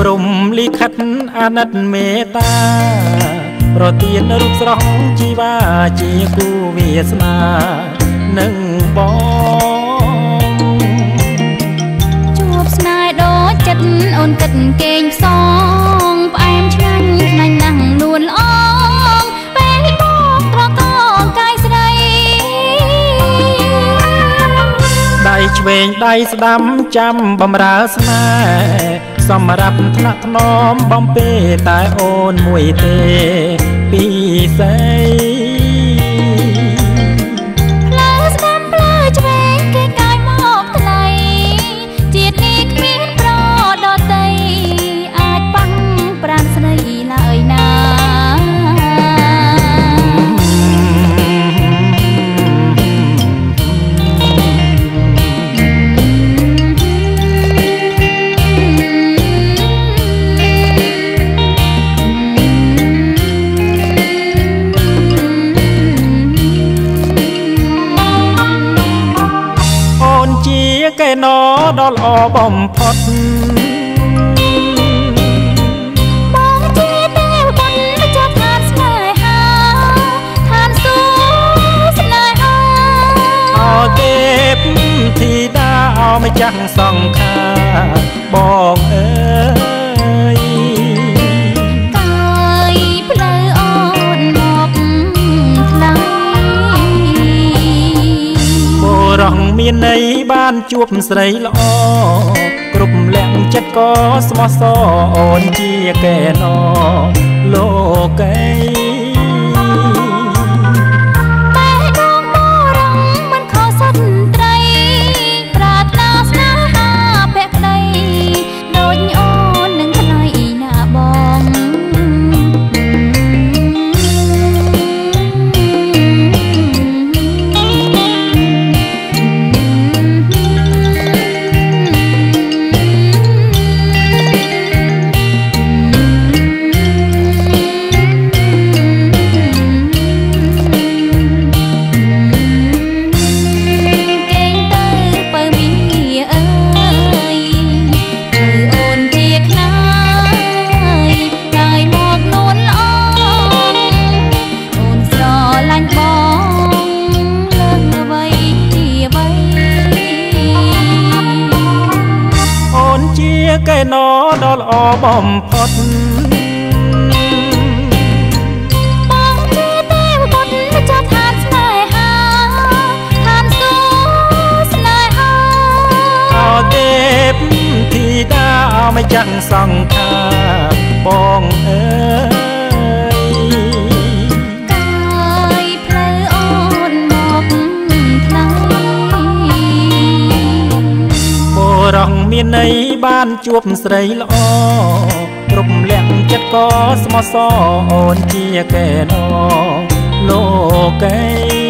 ព្រះព្រំលិខិតអាណិតមេតាប្រទានរូបស្រស់ជីវាជាគូវាសនានឹងបងជួបស្នេហ៍ដូចចិត្តអូនគិតគេងផ្សងផ្អែមឆ្ងាញ់ខ្លាញ់ណាស់នួនល្អងពេលបងត្រកងកាយស្រីដៃឆ្វេងដៃស្ដាំចាំបំរើស្នេហ៍ សម្រាប់ថ្នាក់ថ្នមបំពេតែអូនមួយទេពីស័យ ដ៏ល្អបំផុតបងជាទេវបុត្រម្ចាស់ឋានស្នេហាឋានសួគ៌ស្នេហាអោទេពធីតាអោម្ចាស់សង្ខាបងអើយរងមានន័យ បានជួបស្រីល្អគ្រប់លាក់ចិត្តក៏ស្មោះសរអូនជាកែណលោកីកេ ណដ៏ល្អបំផុតបងជាទេវបុត្រម្ចាស់ឋានស្នេហាឋានសួគ៌ស្នេហាអទេពធីតាម្ចាស់សង្ខាបងអើរ ងមានន័យបានជួបស្រីល្អគ្រប់លាក់ចិត្តក៏ស្មោះសរអូនជាកែណលោកីសួ